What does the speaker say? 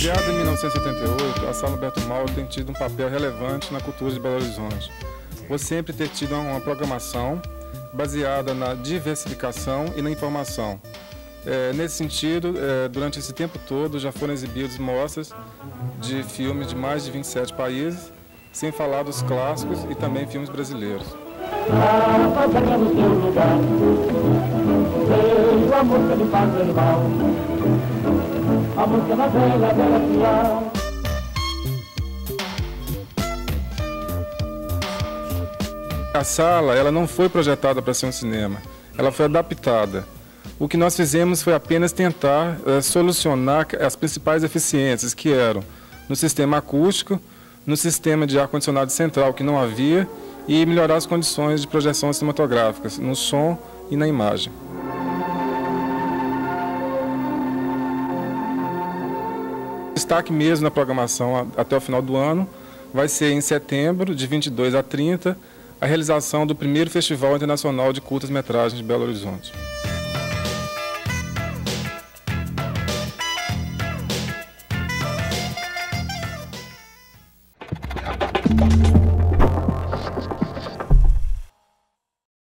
Criada em 1978, a Sala Alberto Mauro tem tido um papel relevante na cultura de Belo Horizonte, por sempre ter tido uma programação baseada na diversificação e na informação. É, nesse sentido, é, durante esse tempo todo já foram exibidas mostras de filmes de mais de 27 países sem falar dos clássicos e também filmes brasileiros. A sala ela não foi projetada para ser um cinema, ela foi adaptada. O que nós fizemos foi apenas tentar é, solucionar as principais deficiências que eram no sistema acústico, no sistema de ar-condicionado central, que não havia, e melhorar as condições de projeção cinematográfica, no som e na imagem. Destaque mesmo na programação até o final do ano vai ser em setembro, de 22 a 30, a realização do primeiro Festival Internacional de Curtas Metragens de Belo Horizonte.